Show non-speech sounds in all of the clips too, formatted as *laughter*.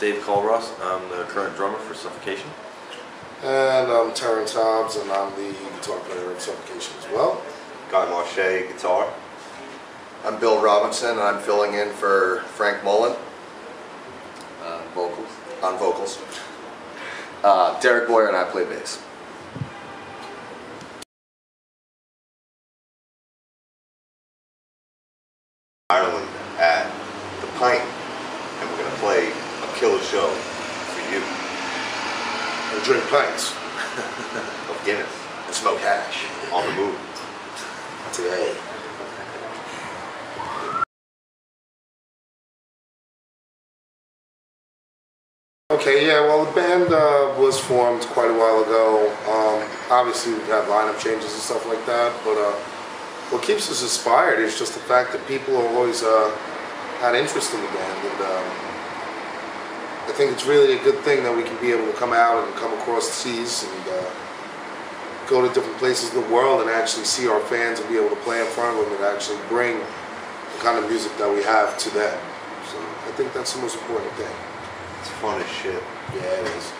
Dave Culross. I'm the current drummer for Suffocation. And I'm Terrance Hobbs, and I'm the guitar player of Suffocation as well. Guy Marchais, guitar. I'm Bill Robinson, and I'm filling in for Frank Mullen Uh, vocals. on vocals. Uh, Derek Boyer and I play bass. Ireland at the Pint, and we're gonna play a killer show for you I drink pints *laughs* of Guinness And smoke hash. on the move. today. Okay, yeah, well, the band uh, was formed quite a while ago. Um, obviously, we've had lineup changes and stuff like that, but uh, what keeps us inspired is just the fact that people have always uh, had interest in the band, and um, I think it's really a good thing that we can be able to come out and come across the seas and uh, go to different places in the world and actually see our fans and be able to play in front of them and actually bring the kind of music that we have to them. So I think that's the most important thing. It's fun as shit. Yeah, it is.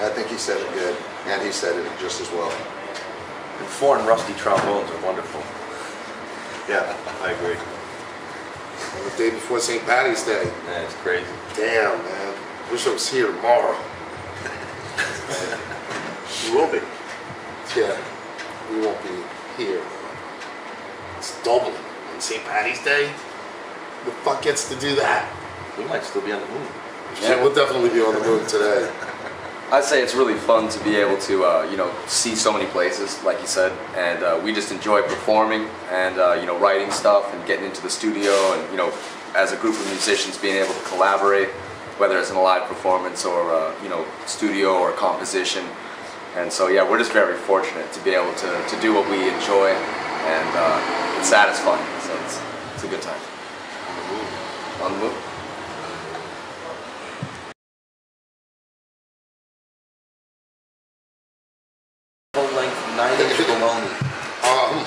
I think he said it good, and he said it just as well. And foreign rusty trombones are wonderful. *laughs* Yeah, I agree. And the day before St. Patty's Day. That's crazy. Damn, man. Wish I was here tomorrow. You will be. Yeah, we won't be here. It's Dublin on St. Patty's Day. The fuck gets to do that? We might still be on the moon. Yeah, we'll definitely be on the moon today. I'd say it's really fun to be able to, uh, you know, see so many places, like you said, and uh, we just enjoy performing and, uh, you know, writing stuff and getting into the studio and, you know, as a group of musicians being able to collaborate, whether it's in a live performance or, uh, you know, studio or composition. And so, yeah, we're just very fortunate to be able to, to do what we enjoy and uh, it's satisfying. So it's, it's a good time. On the moon. On the move. Nine inch baloney. Um,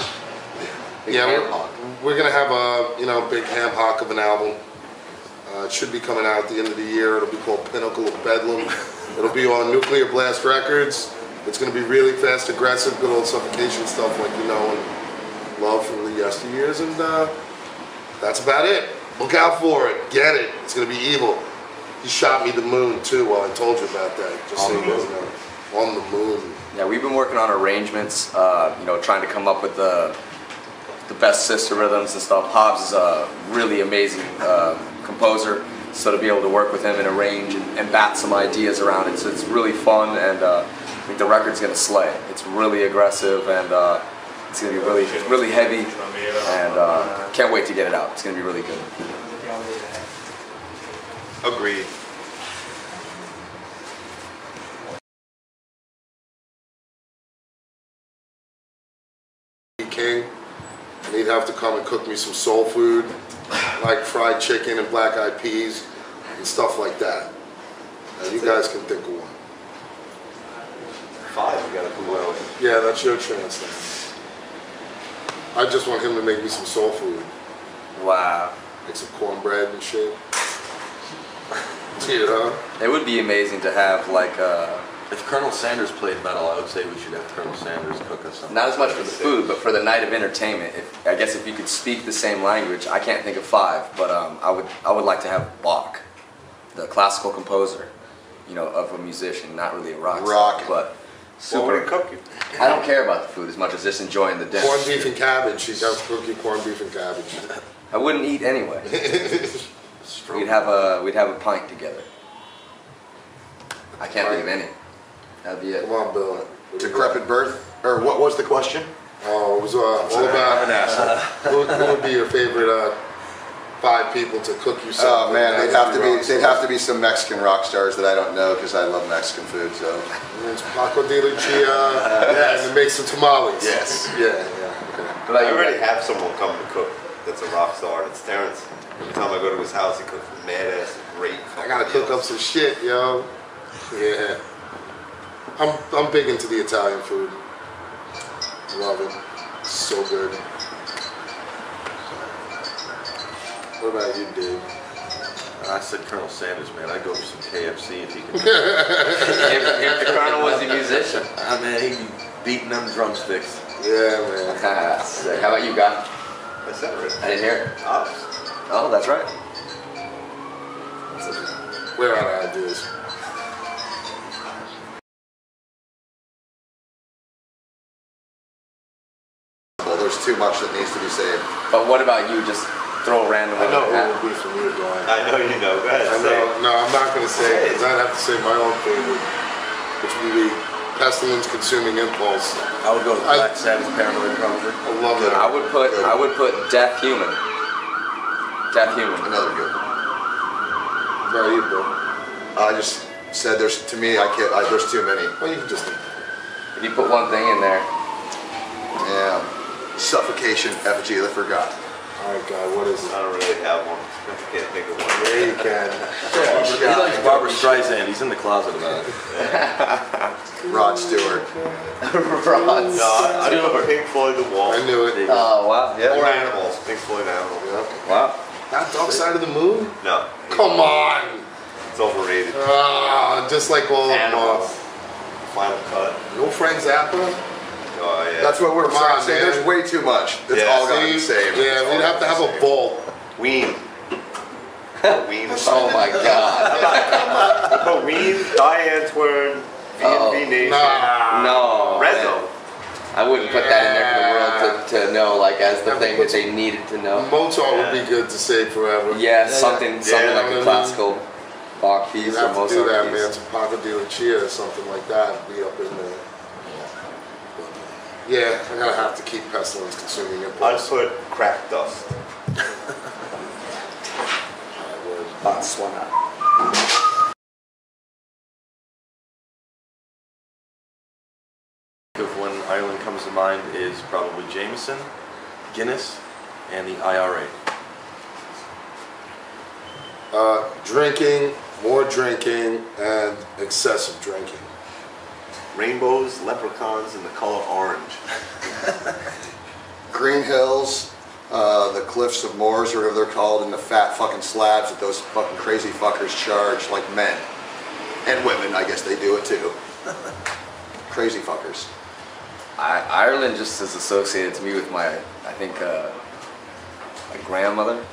yeah, ham we're, we're gonna have a you know big ham hock of an album. Uh, it should be coming out at the end of the year. It'll be called Pinnacle of Bedlam. *laughs* It'll be on Nuclear Blast Records. It's gonna be really fast, aggressive, good old suffocation stuff like you know and love from the yesteryears, and uh, that's about it. Look out for it. Get it. It's gonna be evil. He shot me the moon too. While I told you about that, just On so you guys know. On the moon. Yeah, we've been working on arrangements, uh, you know, trying to come up with the the best sister rhythms and stuff. Hobbs is a really amazing uh, composer, so to be able to work with him and arrange and, and bat some ideas around it, so it's really fun and uh, I think the record's gonna slay. It's really aggressive and uh, it's gonna be really really heavy and uh, can't wait to get it out. It's gonna be really good. Agreed. King, and he'd have to come and cook me some soul food, like fried chicken and black eyed peas and stuff like that. Now you guys can think of one. Five, we gotta do well. Yeah, that's your chance. I just want him to make me some soul food, Wow. like some cornbread and shit. *laughs* you know? It would be amazing to have like uh, If Colonel Sanders played metal, I would say we should have Colonel Sanders cook us something. Not as much for the food, but for the night of entertainment. If, I guess if you could speak the same language, I can't think of five, but um, I would I would like to have Bach, the classical composer, you know, of a musician, not really a rock star, Rockin'. but What would super. he cook you? I don't care about the food as much as just enjoying the dinner. Corned beef and cabbage. He'd have to corned beef and cabbage. *laughs* I wouldn't eat anyway. *laughs* We'd have a we'd have a pint together. I can't think of any. That'd be it. Come on, Bill. Decrepit birth, or what was the question? Oh, it was uh, all about who, *laughs* who would be your favorite uh, five people to cook you something? Oh man, they'd have to be they'd have to be some Mexican rock stars that I don't know because I love Mexican food. So It's Paco de Lucia, *laughs* yeah, and it makes some tamales. Yes. Yeah, yeah. Okay. What about I you? already have someone come to cook that's a rock star. It's Terrance. Every time I go to his house, he cooks mad ass great. I gotta cook up some shit, yo. Yeah. I'm I'm big into the Italian food. Love it. So good. What about you, Dave? I said Colonel Sanders, man. I'd go for some KFC if he could. *laughs* if, if the colonel was a musician. Ah, I mean, he'd be beating them drumsticks. Yeah, man. *laughs* Sick. How about you, guy? I said it. I didn't hear it. Ops. Oh, that's right. We're out of ideas. But what about you? Just throw a random I know who the hat. will be from you, Brian. I know you know. Go ahead. I say know. No, I'm not gonna say it because I'd have to say my own favorite, which would be Pestilence Consuming Impulse. I would go to I- Black Sabbath Paranoid probably. I love that. I would put I would put Deaf Human. Death Human. Another good. one. What about you, Bill? I just said there's, to me, I can't, I, there's too many. Well, you can just. If you put one thing in there, Yeah. Suffocation, effigy, I forgot. All right, guy. What is it? I don't really have one. I can't think of one. Yeah, you can. He likes Barbra Streisand. He's in the closet about it. *laughs* Rod Stewart. *laughs* Rods. No, I, I put Pink Floyd The Wall. I knew it. Oh wow, Or. Animals. Pink Floyd Animals. Yeah. Wow. Not Dark Side of the Moon? No. Come on. It's overrated. Ah, just like all of. Animals. uh, Final cut. No Frank Zappa? Oh yeah. That's what we're Come on, saying. man. There's way too much. It's Yeah, all got to be See? saved. Yeah, It's we'd have to gotta have be a saved. bowl. Ween. *laughs* Ween Oh my *laughs* god. *laughs* But Ween, Die Antwoord, VNV Oh. Nation, Nah. No. Rezo. I wouldn't put that in there for the world to, to know, like as the Yeah, thing but- that they needed to know. Mozart would be good to save forever. Yeah, something, something Yeah, like a classical Bach You'd piece or have to do Mozart that, man. piece. Some Paco de Lucia or something like that. Be up in there. Yeah, I'm gonna have to keep Pestilence consuming I'd impulse. put Crack Dust. I would. Botswana. Of when Ireland comes to mind is probably Jameson, Guinness, and the IRA. Uh, drinking, more drinking, and excessive drinking. Rainbows, leprechauns, and the color orange. *laughs* Green Hills, uh, the Cliffs of Moors, or whatever they're called, and the fat fucking slabs that those fucking crazy fuckers charge like men. And women, I guess they do it too. *laughs* crazy fuckers. I, Ireland just is associated to me with my, I think, uh, my grandmother,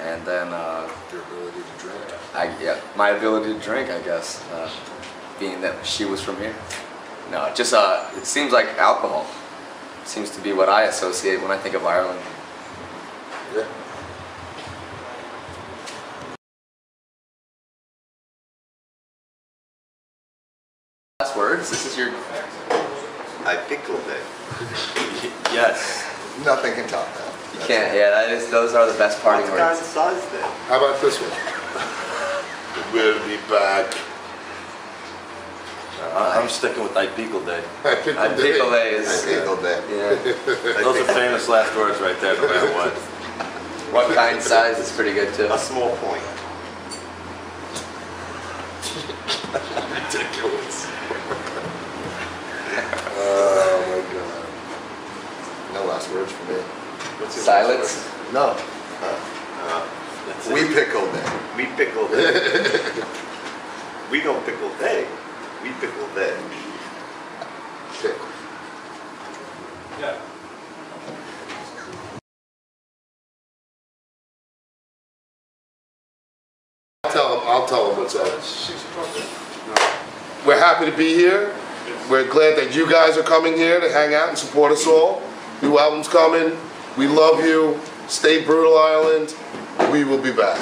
and then uh, Your ability to drink. I yeah, my ability to drink, I guess, uh, being that she was from here. No, it just uh, it seems like alcohol seems to be what I associate when I think of Ireland. Yeah. Last words. This is your. I pickled it. *laughs* Yes. Nothing can top that. You can't. Yeah, that is. Those are the best parting What kind of words. size then? How about this one? *laughs* We'll be back. I- I'm sticking with I Pickle Day. I picked I the day. pickle is. Eagle Day. Yeah. Those are famous last words right there, no matter what. *laughs* What kind size is pretty good too. A small point. Ridiculous. *laughs* oh my god. No last words for me. What's your Silence. No. Uh, That's it. We pickled it. we pickled it. *laughs* we don't pickle day. We pickle day. Pick. I'll tell them. I'll tell them what's up. We're happy to be here. We're glad that you guys are coming here to hang out and support us all. New album's coming. We love you. Stay brutal, Ireland. We will be back.